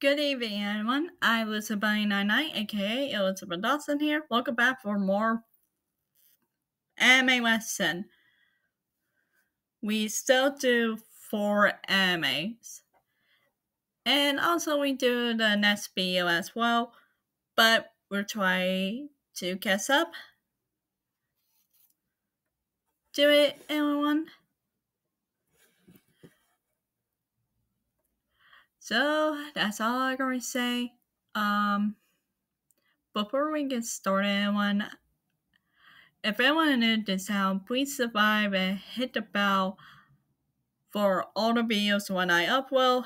Good evening, everyone. I Elizabeth Bunny 99, aka Elizabeth Dawson here. Welcome back for more anime lesson. We still do four animes. And also we do the next video as well, but we're trying to catch up. Do it, everyone. So that's all I'm going to say. Um, before we get started, one, if anyone new to sound, please subscribe and hit the bell for all the videos when I upload.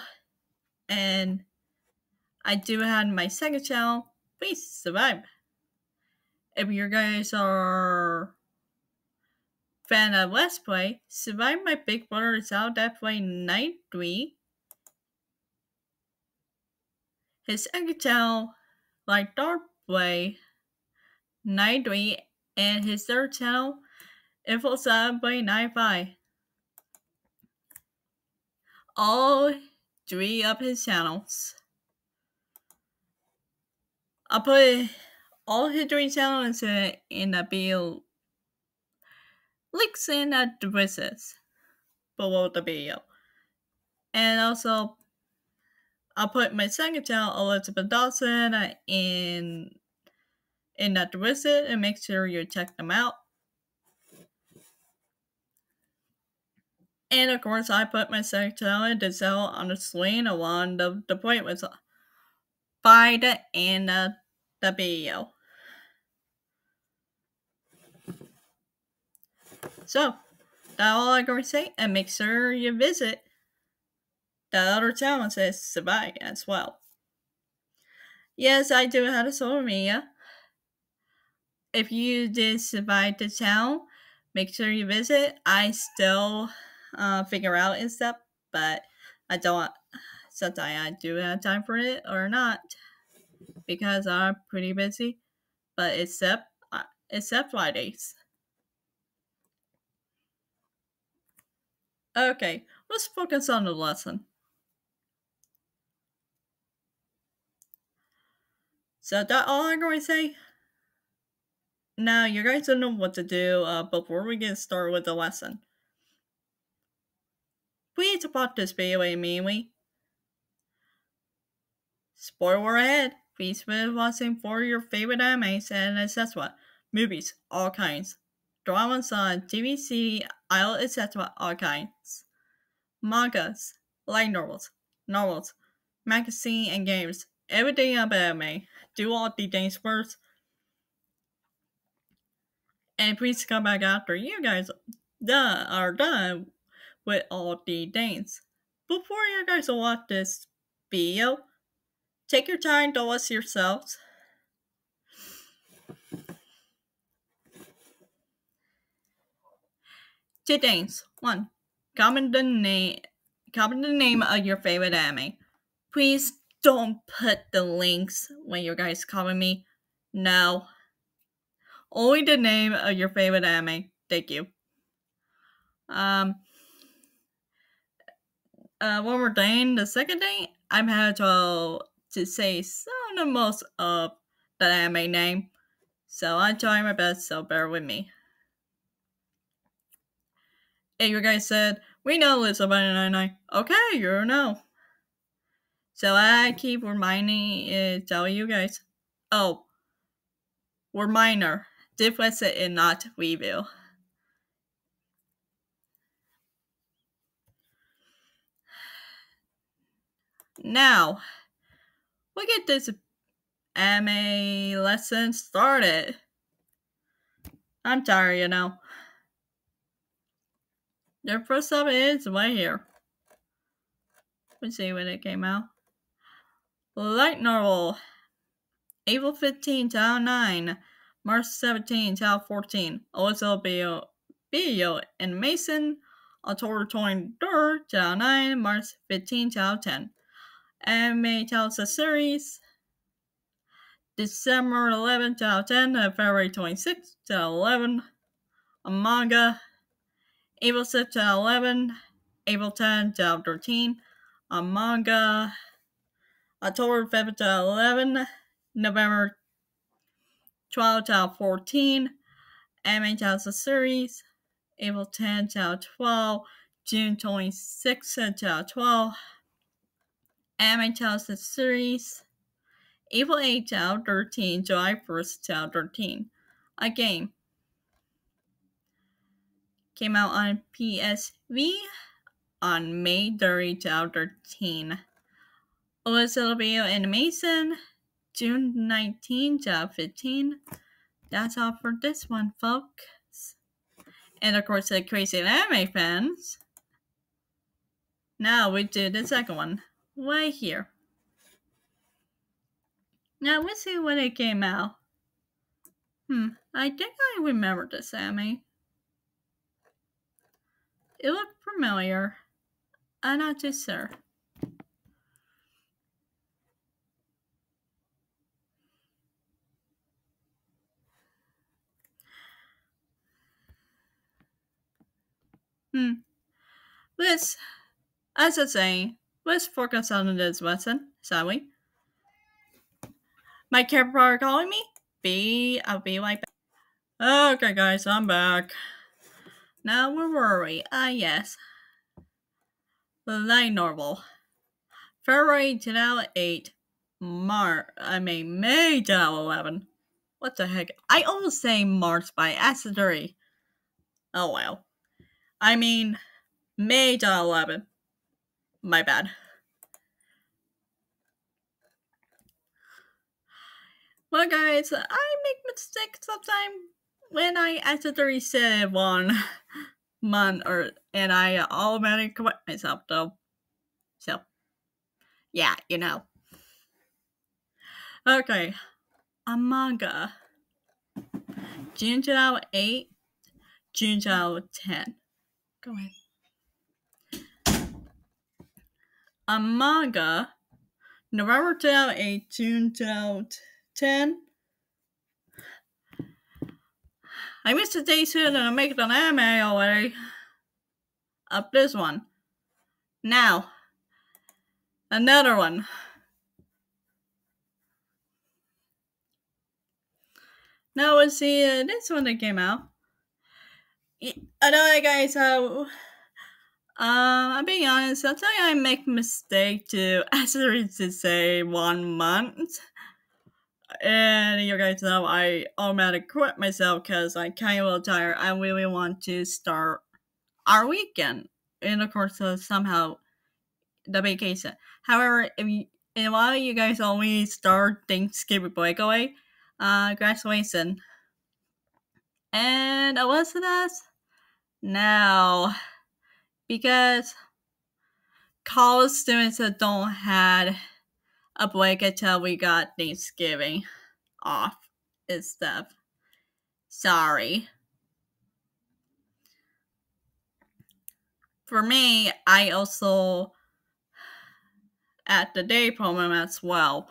And I do have my second channel. Please subscribe. If you guys are fan of Let's Play, subscribe my big brother is out that play Night 3 his channel, like Dark Way, Nightly, and his third channel, Info 7.95. All three of his channels. I'll put all his three channels in, the video. Links in the description below the video. And also I'll put my second channel, Elizabeth Dawson, uh, in in that visit and make sure you check them out. And of course, I put my second to sell on the screen along the, the point was by the end of the video. So, that's all I'm going to say, and make sure you visit the other channel says survive as well. Yes, I do have a media. If you did survive the town, make sure you visit. I still uh, figure out and stuff, but I don't. Sometimes I do have time for it or not because I'm pretty busy. But except uh, except Fridays. Okay, let's focus on the lesson. So that all I'm going to say. Now you guys don't know what to do uh, before we get started with the lesson. Please support this video immediately. Spoiler ahead. Please be watching for your favorite animes and etc. Movies, all kinds. Dramas on TV, CD, etc. All kinds. Mangas, light novels, novels, magazine, and games. Everything about me. do all the things first. And please come back after you guys done are done with all the things. Before you guys watch this video, take your time to watch yourselves. Two things. One, comment the name comment the name of your favorite anime. Please don't put the links when you guys comment me. No. Only the name of your favorite anime. Thank you. Um. Uh, one more thing. The second thing, I'm having to to say some of the most of the anime name, so I'm trying my best. So bear with me. Hey, you guys said we know Lisa Nine. Okay, you know. So I keep reminding uh, tell you guys. Oh, we're minor. Difference in not review. Now, we get this anime lesson started. I'm tired, you know. The first it is right here. Let's see when it came out. Light novel. April 15, Tile 9. March 17, Tile 14. Also Bio, Bio and Mason. October 23rd, Tile 9. March 15, Tile 10. Anime tells the series. December 11, Tile 10. February 26, Tile 11. A manga. April 6, Tile 11. April 10, Tile 13. A manga October 5th to 11, November 12 to 14, Anime House series, April 10 to 12, June 26 to 12, Anime House series, April 8 to 13, July 1st to 13. A game came out on PSV on May 30 to 13. Elizabeth Video Animation, June 19 to 15. That's all for this one, folks. And of course, the crazy anime fans. Now we do the second one, right here. Now let's see when it came out. Hmm, I think I remember this anime. It looked familiar. I'm not too sure. Hmm. Let's, as I say, let's focus on this lesson, shall we? My camera calling me? Be, I'll be right back. Okay, guys, I'm back. Now where were we? Ah, yes. The light novel. February 2008. Mar, I mean May 2011. What the heck? I almost say March by accident. Oh well. I mean, May 11. My bad. Well, guys, I make mistakes sometimes when I accidentally say one month or and I automatically correct myself though. So, yeah, you know. Okay, manga. June 2008, June 2010. Go ahead. A manga, November 2008, June 2010. I missed the day soon and I make it an anime already. Up this one. Now, another one. Now let's see uh, this one that came out. I know, guys. Uh, uh, I'm being honest. You, I make mistake to actually to say one month, and you guys know I automatically quit myself because I kind of little tired. I really want to start our weekend, and of course, uh, somehow the vacation. However, if you and while you guys always start Thanksgiving breakaway, uh, graduation. And Elizabeth, now, because college students don't had a break until we got Thanksgiving off and stuff. Sorry. For me, I also at the day program as well.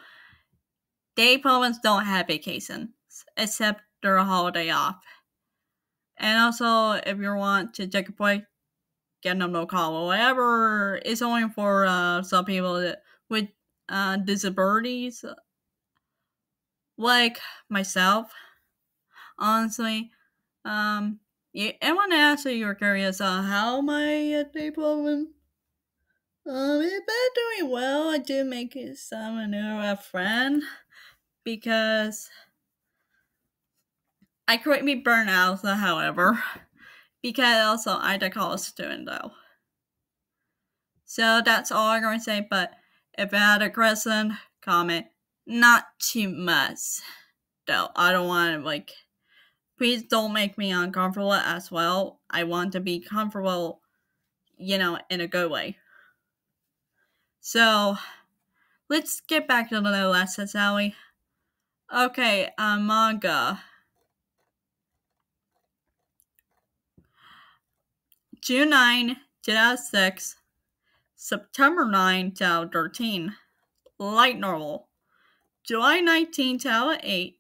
Day programs don't have vacations except their holiday off. And also, if you want to take a break, get them no call or whatever, it's only for uh, some people with uh, disabilities, like myself. Honestly, um, yeah, I want to ask you, you're curious, uh, how my uh, day program? Um, it's been doing well. I did make some new uh, friend because I could be burnt out, however, because also I'm a college student though. So that's all I'm going to say, but if you had a question, comment, not too much, though. I don't want to, like, please don't make me uncomfortable as well. I want to be comfortable, you know, in a good way. So, let's get back to the lesson, shall we? Okay, uh, manga. June 9, 2006, September 9, 2013, light normal. July 19, 2008,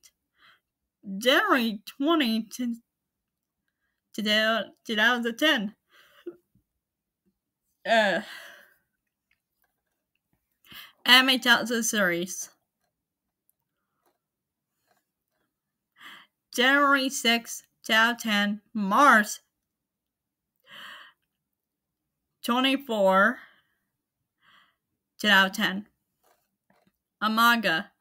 January 20, 2010. Uh, Anime Tells series. January 6, 2010, March 24, 2010. A manga.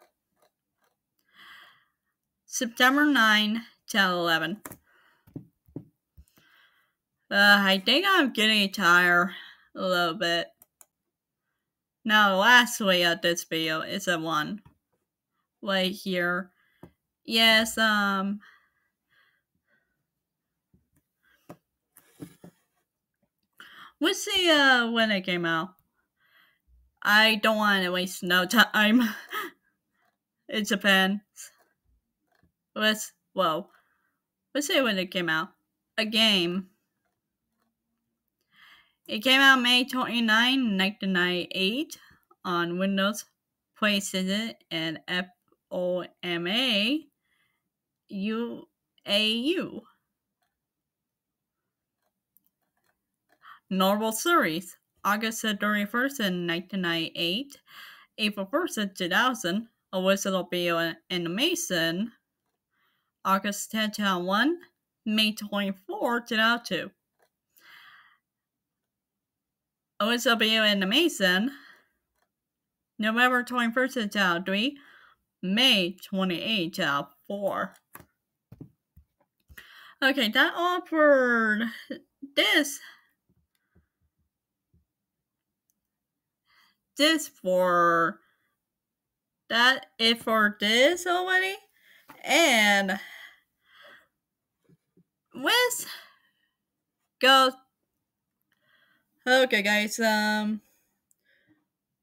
September 9, 2011. Uh, I think I'm getting tired a little bit. Now, lastly of this video is a one right here. Yes, um, we'll see uh, when it came out. I don't want to waste no time. it depends. Let's, well, let's see when it came out. A game. It came out May 29, 1998 on Windows, PlayStation, and FOMA UAU. Normal series. August 31st, in 1998, April 1st, 2000, A of Bio Animation, August 10, 2001, May 24, 2002. A Bio Animation, November 21st, 2003, May 28, 2004. Okay, that offered this this for that it for this already and with go okay guys um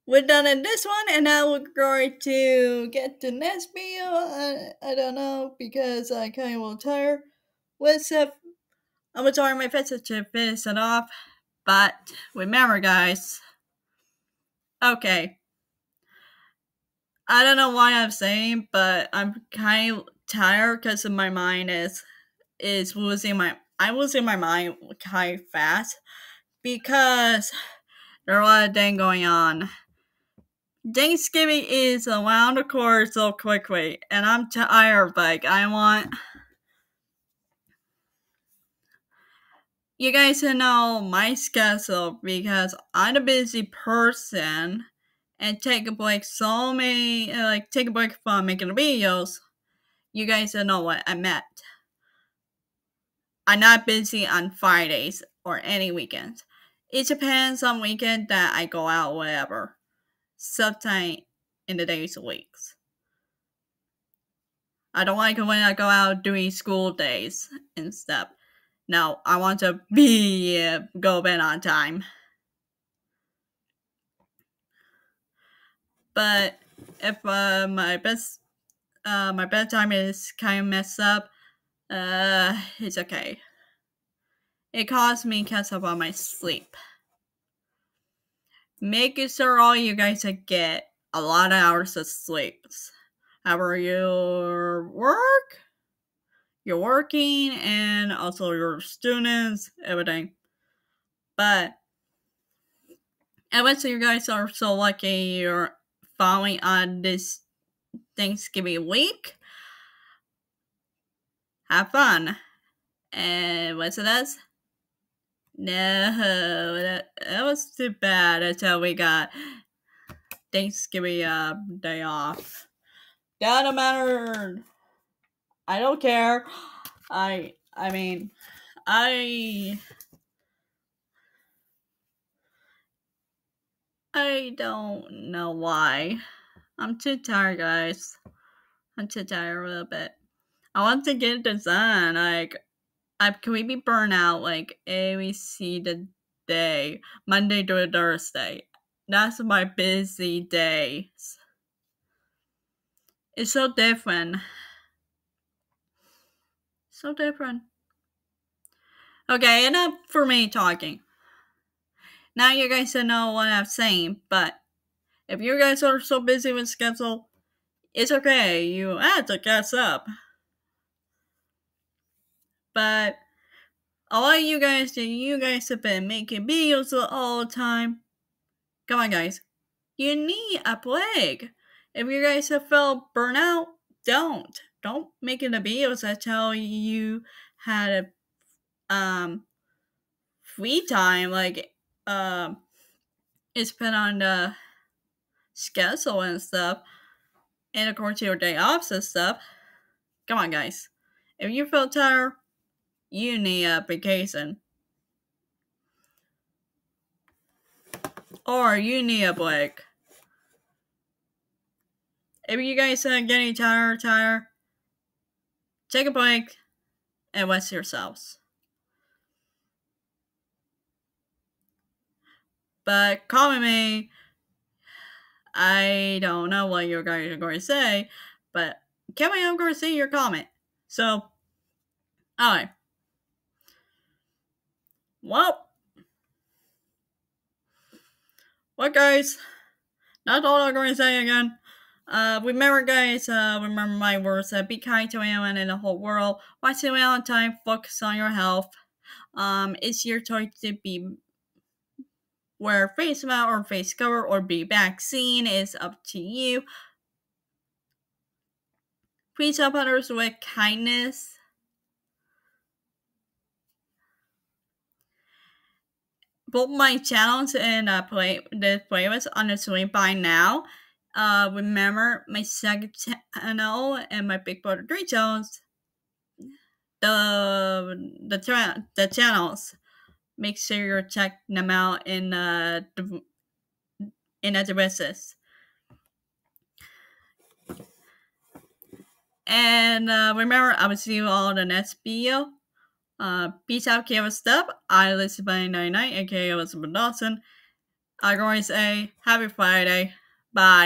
we're done in this one and now we're going to get to next video. I, I don't know because I kind of will tired what's up I'm gonna my best to finish it off but remember guys Okay. I don't know why I'm saying, but I'm kind of tired because of my mind is is losing my I'm losing my mind kind of fast because there are a lot of things going on. Thanksgiving is around the corner so quickly, and I'm tired. Like I want you guys know my schedule because I'm a busy person and take a break so many uh, like take a break from making videos. You guys know what I meant. I'm not busy on Fridays or any weekends. It depends on weekend that I go out whatever. Sometime in the days or weeks. I don't like when I go out doing school days and stuff. No, I want to be uh, go bed on time. But if uh, my best uh, my bedtime is kind of messed up, uh, it's okay. It caused me catch up on my sleep. Making sure all you guys get a lot of hours of sleep. However, your work you're working and also your students, everything. But I would say you guys are so lucky you're following on this Thanksgiving week. Have fun. And what's it else? No, that, that was too bad until we got Thanksgiving uh, day off. Doesn't matter. I don't care. I I mean, I I don't know why. I'm too tired, guys. I'm too tired a little bit. I want to get this done. Like, I can we be burnt out like every the day, Monday to Thursday. That's my busy days. It's so different. So different. Okay, enough for me talking. Now you guys know what I'm saying, but if you guys are so busy with schedule, it's okay. You had to catch up. But a lot of you guys, do you guys have been making videos all the time. Come on, guys. you need a break. If you guys have felt burnout, don't. Don't make it a videos tell you had a um free time like um it's put on the schedule and stuff and according to your day offs and stuff. Come on guys. If you feel tired, you need a vacation. Or you need a break. If you guys are getting tired, tired, take a break and rest yourselves. But comment me. I don't know what you're going to say, but can we I'm going to see your comment. So, alright. Well, what guys? That's all I'm going to say again. Uh, remember, guys, uh, remember my words. Uh, be kind to anyone in the whole world. Watch the time. Focus on your health. Um, it's your choice to be wear face mask or face cover or be vaccine It's up to you. Please help others with kindness. Both my channels and uh, play the playlist on the screen by now. Uh, remember my second channel and my Big Brother 3 channels. The the tra- the channels. Make sure you check them out in uh the, in addresses. And uh, remember, I will see you all in the next video. Uh, peace out, Kayla Step. I listen by 99, aka Elizabeth Dawson. I going to say, happy Friday. Bye.